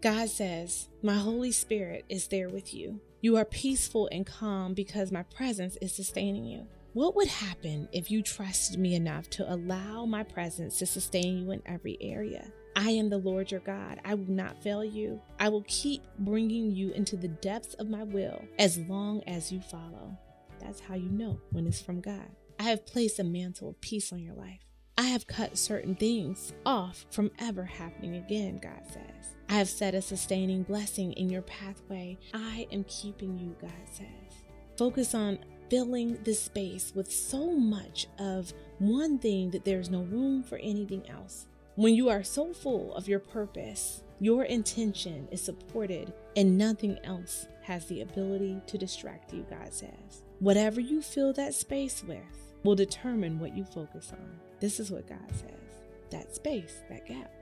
God says, My Holy Spirit is there with you. You are peaceful and calm because my presence is sustaining you. What would happen if you trusted me enough to allow my presence to sustain you in every area? I am the Lord your God. I will not fail you. I will keep bringing you into the depths of my will as long as you follow. That's how you know when it's from God. I have placed a mantle of peace on your life. I have cut certain things off from ever happening again, God says. I have set a sustaining blessing in your pathway. I am keeping you, God says. Focus on filling the space with so much of one thing that there's no room for anything else. When you are so full of your purpose, your intention is supported and nothing else has the ability to distract you, God says. Whatever you fill that space with will determine what you focus on. This is what God says. That space, that gap,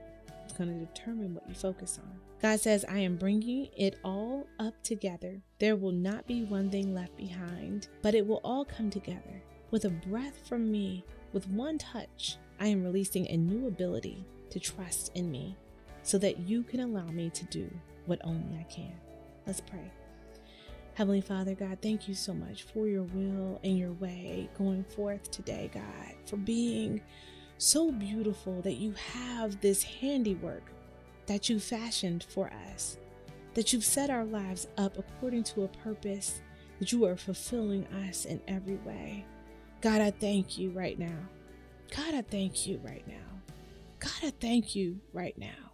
is going to determine what you focus on. God says, I am bringing it all up together. There will not be one thing left behind, but it will all come together. With a breath from me, with one touch, I am releasing a new ability to trust in me so that you can allow me to do what only I can. Let's pray. Heavenly Father, God, thank you so much for your will and your way going forth today, God, for being so beautiful that you have this handiwork that you fashioned for us, that you've set our lives up according to a purpose, that you are fulfilling us in every way. God, I thank you right now. God, I thank you right now. God, I thank you right now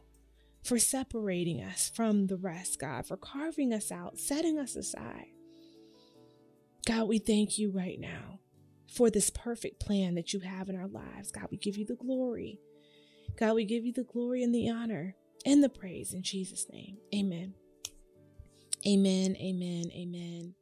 for separating us from the rest, God, for carving us out, setting us aside. God, we thank you right now for this perfect plan that you have in our lives. God, we give you the glory. God, we give you the glory and the honor and the praise in Jesus' name. Amen. Amen. Amen. Amen.